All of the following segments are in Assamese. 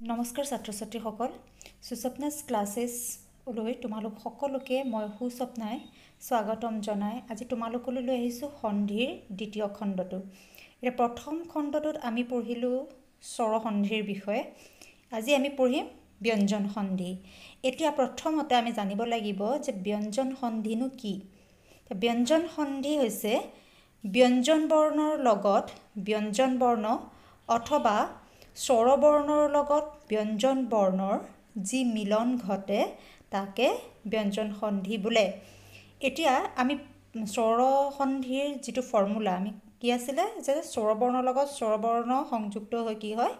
নমস্কাৰ ছাত্ৰ ছাত্ৰীসকল সুস্বপ্নাছ ক্লাছেছলৈ তোমালোক সকলোকে মই সুস্বপ্নাই স্বাগতম জনাই। আজি তোমালোকলৈ লৈ আহিছোঁ সন্ধিৰ দ্বিতীয় খণ্ডটো। এতিয়া প্ৰথম খণ্ডটোত আমি পঢ়িলোঁ স্বৰসন্ধিৰ বিষয়ে। আজি আমি পঢ়িম ব্যঞ্জন সন্ধি। এতিয়া প্ৰথমতে আমি জানিব লাগিব যে ব্যঞ্জন সন্ধিনো কি। ব্যঞ্জন সন্ধি হৈছে ব্যঞ্জন বৰ্ণৰ লগত ব্যঞ্জন বৰ্ণ অথবা স্বৰবৰ্ণৰ লগত ব্যঞ্জন বৰ্ণৰ যি মিলন ঘটে তাকে ব্যঞ্জন সন্ধি বোলে। এতিয়া আমি স্বৰ সন্ধিৰ যিটো ফৰ্মুলা আমি কি আছিলে যে স্বৰবৰ্ণৰ লগত স্বৰবৰ্ণ সংযুক্ত হৈ কি হয়?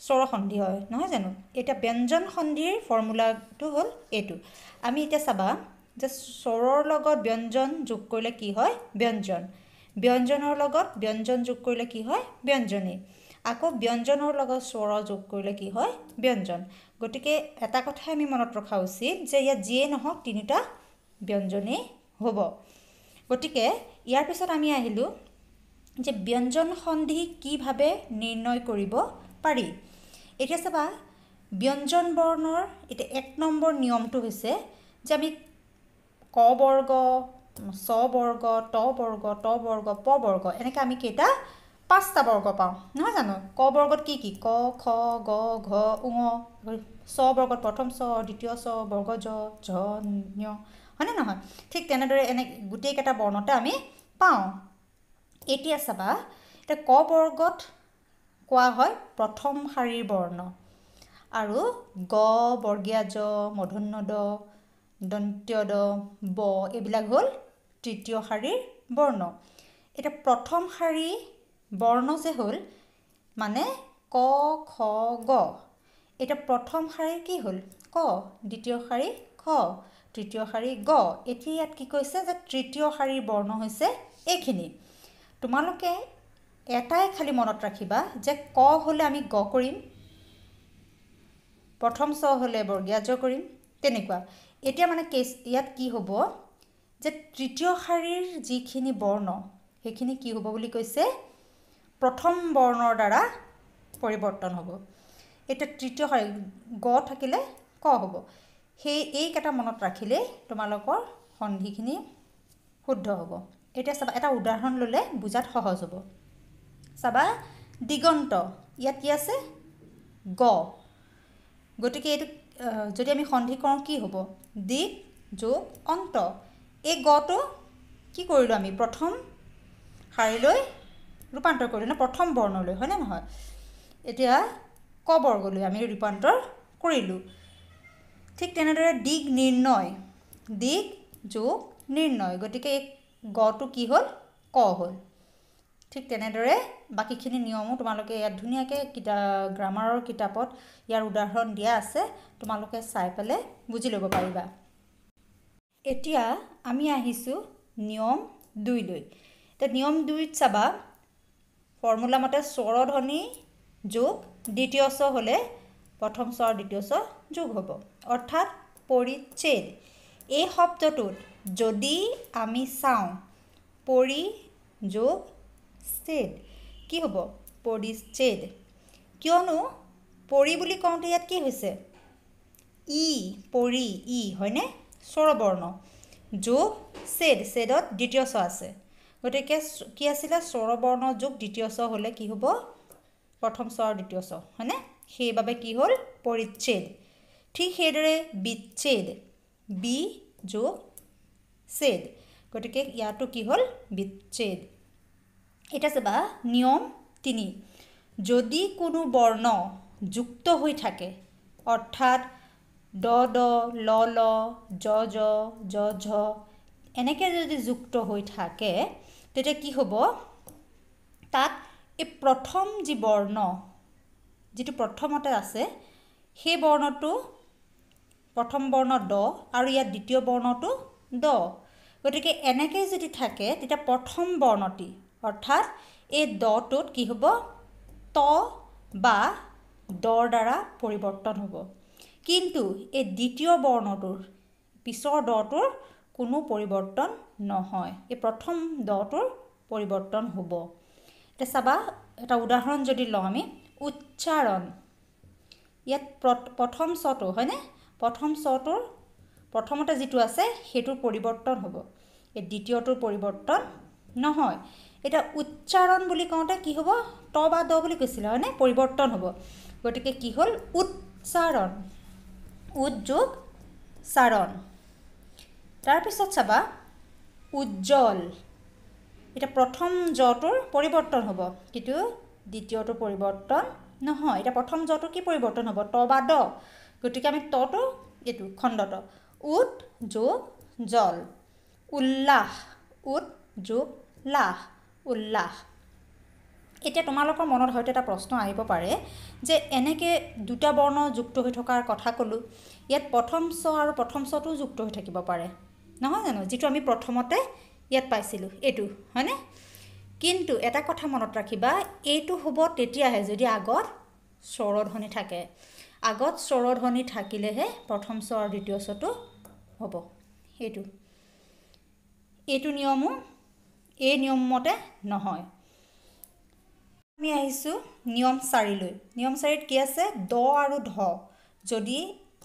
স্বৰসন্ধি হয় নহয় জানো? এতিয়া ব্যঞ্জন সন্ধিৰ ফৰ্মুলাটো হ'ল এইটো। আমি এতিয়া চাবা যে স্বৰৰ লগত ব্যঞ্জন যোগ কৰিলে কি হয়? ব্যঞ্জন। ব্যঞ্জনৰ লগত ব্যঞ্জন যোগ কৰিলে কি হয়? ব্যঞ্জনী আকৌ ব্যঞ্জনৰ লগত স্বৰ যোগ কৰিলে কি হয়? ব্যঞ্জন। গতিকে এটা কথাই আমি মনত ৰখা উচিত যে ইয়াত যিয়ে নহওক তিনিটা ব্যঞ্জনেই হ'ব। গতিকে ইয়াৰ পিছত আমি আহিলোঁ যে ব্যঞ্জন সন্ধি কিভাৱে নিৰ্ণয় কৰিব পাৰি? এতিয়া চাবা ব্যঞ্জন বৰ্ণৰ এতিয়া এক নম্বৰ নিয়মটো হৈছে যে আমি ক বৰ্গ চ বৰ্গ ত বৰ্গ ত বৰ্গ প বৰ্গ এনেকৈ আমি কেইটা পাঁচটা বৰ্গ পাওঁ। নহয় জানো? ক বৰ্গত কি কি? ক খ গ ঘ ঙ চ বৰ্গত প্ৰথম চ দ্বিতীয় চ বৰ্গ জ ঝ ঞ হয়নে নহয়? ঠিক তেনেদৰে এনে গোটেইকেইটা বৰ্ণতে আমি পাওঁ। এতিয়া চাবা এতিয়া ক বৰ্গত কোৱা হয় প্ৰথম শাৰীৰ বৰ্ণ। আৰু গ বৰ্গীয়া জ মধন্য দ দন্ত্য দ ব এইবিলাক হ'ল তৃতীয় শাৰীৰ বৰ্ণ। এতিয়া প্ৰথম শাৰী বৰ্ণ যে হ'ল মানে ক খ গ। এতিয়া প্ৰথম শাৰী কি হ'ল? ক দ্বিতীয় শাৰী খ তৃতীয় শাৰী গ। এতিয়া ইয়াত কি কৈছে যে তৃতীয় শাৰীৰ বৰ্ণ হৈছে এইখিনি। তোমালোকে এটাই খালি মনত ৰাখিবা যে ক হ'লে আমি গ কৰিম প্ৰথম চ হ'লে বৰ্গীয়া জ কৰিম তেনেকুৱা। এতিয়া মানে কেছ ইয়াত কি হ'ব যে তৃতীয় শাৰীৰ যিখিনি বৰ্ণ সেইখিনি কি হ'ব বুলি কৈছে? প্ৰথম বৰ্ণৰ দ্বাৰা পৰিৱৰ্তন হ'ব। এতিয়া তৃতীয় শাৰী গ থাকিলে ক হ'ব। সেই এইকেইটা মনত ৰাখিলেই তোমালোকৰ সন্ধিখিনি শুদ্ধ হ'ব। এতিয়া চাবা এটা উদাহৰণ ল'লে বুজাত সহজ হ'ব। চাবা দিগন্ত ইয়াত কি আছে? গ। গতিকে এইটো যদি আমি সন্ধি কৰোঁ কি হ'ব? দিগ যোগ অন্ত। এই গটো কি কৰিলোঁ আমি? প্ৰথম শাৰীলৈ ৰূপান্তৰ কৰিলোঁ ন প্ৰথম বৰ্ণলৈ হয়নে নহয়? এতিয়া ক বৰ্গলৈ আমি ৰূপান্তৰ কৰিলোঁ। ঠিক তেনেদৰে দিগ নিৰ্ণয় দিগ যোগ নিৰ্ণয় গতিকে এই গটো কি হ'ল? ক হ'ল। ঠিক তেনেদৰে বাকীখিনি নিয়মো তোমালোকে ইয়াত ধুনীয়াকৈ কিতা গ্ৰামাৰৰ কিতাপত ইয়াৰ উদাহৰণ দিয়া আছে তোমালোকে চাই পেলাই বুজি ল'ব পাৰিবা। এতিয়া আমি আহিছোঁ নিয়ম দুইলৈ। এতিয়া নিয়ম দুইত চাবা ফৰ্মুলা মতে স্বৰধ্বনি যোগ দ্বিতীয় চ হ'লে প্ৰথম আৰু দ্বিতীয় চ যোগ হ'ব। অৰ্থাৎ পৰিচ্ছেদ। এই শব্দটোত যদি আমি চাওঁ পৰি যোগ ছেদ কি হ'ব? পৰিচ্ছেদ। কিয়নো পৰি বুলি কওঁতে ইয়াত কি হৈছে? ই পৰি ই হয়নে? স্বৰবৰ্ণ। যোগ ছেদ ছেদত দ্বিতীয় চ আছে। গতিকে কি আছিলে? স্বৰবৰ্ণ যোগ দ্বিতীয় চ হ'লে কি হ'ব? প্ৰথম চ আৰু দ্বিতীয় চ হয়নে? সেইবাবে কি হ'ল? পৰিচ্ছেদ। ঠিক সেইদৰে বিচ্ছেদ বি যোগ ছেদ গতিকে ইয়াতো কি হ'ল? বিচ্ছেদ। এতিয়া চাবা নিয়ম তিনি। যদি কোনো বৰ্ণ যুক্ত হৈ থাকে অৰ্থাৎ দ দ ল ল জ জ জ ঝ এনেকৈ যদি যুক্ত হৈ থাকে তেতিয়া কি হ'ব? তাত এই প্ৰথম যি বৰ্ণ যিটো প্ৰথমতে আছে সেই বৰ্ণটো প্ৰথম বৰ্ণ দ আৰু ইয়াত দ্বিতীয় বৰ্ণটো দ গতিকে এনেকৈ যদি থাকে তেতিয়া প্ৰথম বৰ্ণটি অৰ্থাৎ এই দটোত কি হ'ব? ত বা দৰ দ্বাৰা পৰিৱৰ্তন হ'ব। কিন্তু এই দ্বিতীয় বৰ্ণটোৰ পিছৰ দটোৰ কোনো পৰিৱৰ্তন নহয়। এই প্ৰথম দটোৰ পৰিৱৰ্তন হ'ব। এতিয়া চাবা এটা উদাহৰণ যদি লওঁ আমি উচ্চাৰণ। ইয়াত প্ৰথম স্বটো হয়নে? প্ৰথম স্বটোৰ প্ৰথমতে যিটো আছে সেইটোৰ পৰিৱৰ্তন হ'ব। এই দ্বিতীয়টোৰ পৰিৱৰ্তন নহয়। এতিয়া উচ্চাৰণ বুলি কওঁতে কি হ'ব? ত বা দ বুলি কৈছিলে হয়নে? পৰিৱৰ্তন হ'ব। গতিকে কি হ'ল? উচ্চাৰণ। উদ্যোগ চাৰণ। তাৰপিছত চাবা উজ্জ্বল। এতিয়া প্ৰথম জটোৰ পৰিৱৰ্তন হ'ব। কিন্তু দ্বিতীয়টোৰ পৰিৱৰ্তন নহয়। এতিয়া প্ৰথম জটোৰ কি পৰিৱৰ্তন হ'ব? ত বা দ গতিকে আমি তটো এইটো খণ্ডত উদ যোগ জল উল্লাস। উদ যোগ লাহ উল্লাস। এতিয়া তোমালোকৰ মনত হয়তো এটা প্ৰশ্ন আহিব পাৰে যে এনেকৈ দুটা বৰ্ণ যুক্ত হৈ থকাৰ কথা ক'লোঁ ইয়াত প্ৰথম চ আৰু প্ৰথম চটোও যুক্ত হৈ থাকিব পাৰে। নহয় জানো? যিটো আমি প্ৰথমতে ইয়াত পাইছিলোঁ এইটো হয়নে? কিন্তু এটা কথা মনত ৰাখিবা এইটো হ'ব তেতিয়াহে যদি আগত স্বৰধ্বনি থাকে। আগত স্বৰধ্বনি থাকিলেহে প্ৰথম চ আৰু দ্বিতীয় চটো হ'ব। এইটো। এইটো নিয়মো এই নিয়মমতে নহয়। আমি আহিছোঁ নিয়ম চাৰিলৈ। নিয়ম চাৰিত কি আছে? দ আৰু ধ যদি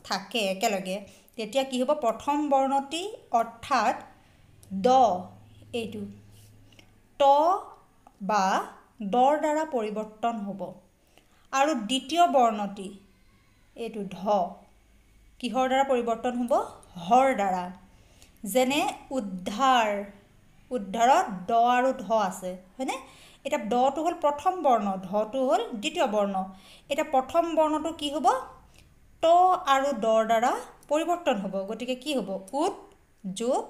থাকে একেলগে তেতিয়া কি হ'ব? প্ৰথম বৰ্ণটি অৰ্থাৎ দ এইটো। ত বা দৰ দ্বাৰা পৰিৱৰ্তন হ'ব। আৰু দ্বিতীয় বৰ্ণটি এইটো ধ কিহৰ দ্বাৰা পৰিৱৰ্তন হ'ব? হৰ দ্বাৰা। যেনে উদ্ধাৰ উদ্ধাৰত দ আৰু ধ আছে হয়নে? এতিয়া দটো হ'ল প্ৰথম বৰ্ণ ধটো হ'ল দ্বিতীয় বৰ্ণ। এতিয়া প্ৰথম বৰ্ণটো কি হ'ব? ত আৰু দৰ দ্বাৰা পৰিৱৰ্তন হ'ব। গতিকে কি হ'ব? উদ যোগ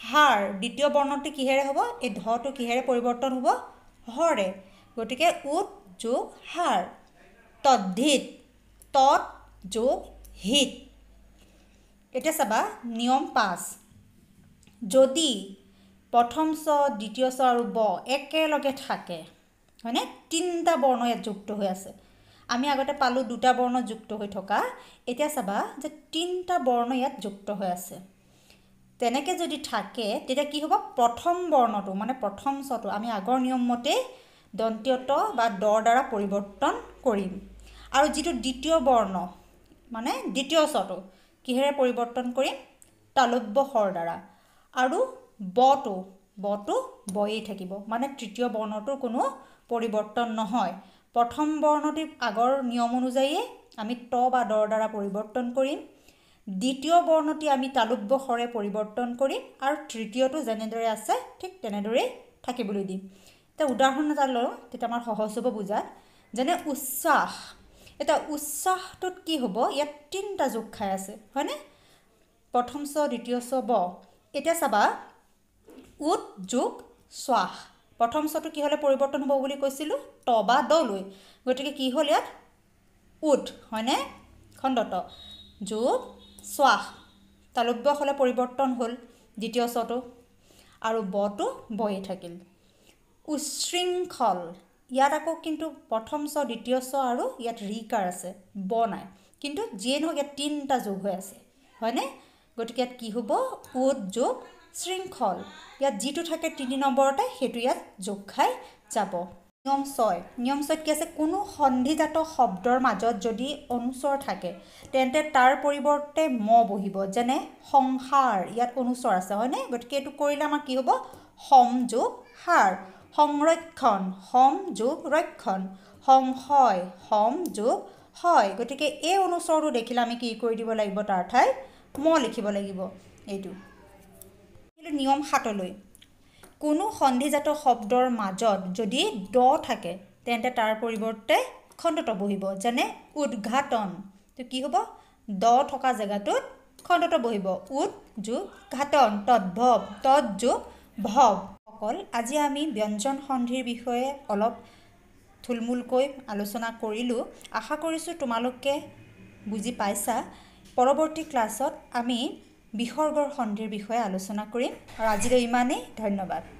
হাৰ। দ্বিতীয় বৰ্ণটো কিহেৰে হ'ব? এই ধটো কিহেৰে পৰিৱৰ্তন হ'ব? হৰে। গতিকে উদ যোগ হাৰ। তদ্ধিত। তৎ যোগ হিত। এতিয়া চাবা নিয়ম পাঁচ। যদি প্ৰথম চ দ্বিতীয় চ আৰু ব একেলগে থাকে হয়নে? তিনিটা বৰ্ণ ইয়াত যুক্ত হৈ আছে। আমি আগতে পালোঁ দুটা বৰ্ণ যুক্ত হৈ থকা। এতিয়া চাবা যে তিনিটা বৰ্ণ ইয়াত যুক্ত হৈ আছে। তেনেকৈ যদি থাকে তেতিয়া কি হ'ব? প্ৰথম বৰ্ণটো মানে প্ৰথম চটো আমি আগৰ নিয়মমতে দন্তীয়ত বা দৰ দ্বাৰা পৰিৱৰ্তন কৰিম। আৰু যিটো দ্বিতীয় বৰ্ণ মানে দ্বিতীয় চটো কিহেৰে পৰিৱৰ্তন কৰিম? তালব্য শৰ দ্বাৰা। আৰু বটো বটো বয়েই থাকিব মানে তৃতীয় বৰ্ণটোৰ কোনো পৰিৱৰ্তন নহয়। প্ৰথম বৰ্ণটি আগৰ নিয়ম অনুযায়ীয়ে আমি ত বা দৰ দ্বাৰা পৰিৱৰ্তন কৰিম। দ্বিতীয় বৰ্ণটি আমি তালুব্য স্বৰে পৰিৱৰ্তন কৰিম আৰু তৃতীয়টো যেনেদৰে আছে ঠিক তেনেদৰেই থাকিবলৈ দিম। এতিয়া উদাহৰণ এটা লওঁ তেতিয়া আমাৰ সহজ হ'ব বুজাত। যেনে উচ্চাস এতিয়া উচ্চাসটোত কি হ'ব? ইয়াত তিনিটা যোগ খাই আছে হয়নে? প্ৰথম চ দ্বিতীয় চ ব। এতিয়া চাবা উদ যোগ শ্বাস প্ৰথম চটো কি হ'লে পৰিৱৰ্তন হ'ব বুলি কৈছিলোঁ? ত বা দলৈ গতিকে কি হ'ল ইয়াত? উদ হয়নে? খণ্ডত। যোগ শ্বাস তালব্য হ'লে পৰিৱৰ্তন হ'ল দ্বিতীয় চটো। আৰু বটো বয়ে থাকিল। উশৃংখল ইয়াত আকৌ কিন্তু প্ৰথম চ দ্বিতীয় চ আৰু ইয়াত ৰিকাৰ আছে। ব নাই। কিন্তু যিয়ে নহওক ইয়াত তিনিটা যোগ হৈ আছে। হয়নে? গতিকে ইয়াত কি হ'ব? উদ যোগ শৃংখল। ইয়াত যিটো থাকে তিনি নম্বৰতে সেইটো ইয়াত যোগ খাই যাব। নিয়ম ছয়। নিয়ম ছয়ত কি আছে? কোনো সন্ধিজাত শব্দৰ মাজত যদি অনুস্বৰ থাকে তেন্তে তাৰ পৰিৱৰ্তে ম বহিব যেনে সংসাৰ। ইয়াত অনুস্বৰ আছে হয়নে? গতিকে এইটো কৰিলে আমাৰ কি হ'ব? সম যোগ সাৰ সংৰক্ষণ সম যোগ ৰক্ষণ। সংশয় সম যোগ হয়। গতিকে এই অনুস্বৰটো দেখিলে আমি কি কৰি দিব লাগিব? তাৰ ঠাইত ম লিখিব লাগিব। এইটো। নিয়ম সাতলৈ কোনো সন্ধিজাত শব্দৰ মাজত যদি দ থাকে তেন্তে তাৰ পৰিৱৰ্তে খণ্ডত বহিব যেনে উদঘাটন। তো কি হ'ব? দ থকা জেগাটোত খণ্ডত বহিব। উদ যোগ ঘাটন তদ্ভৱ তদ যোগ ভৱ অকল আজি আমি ব্যঞ্জন সন্ধিৰ বিষয়ে অলপ থুলমূলকৈ আলোচনা কৰিলোঁ। আশা কৰিছোঁ তোমালোকে বুজি পাইছা। পৰৱৰ্তী ক্লাছত আমি বিসৰ্গৰ সন্ধিৰ বিষয়ে আলোচনা কৰিম। আৰু আজিলৈ ইমানেই। ধন্যবাদ।